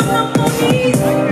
Amor, amor, amor.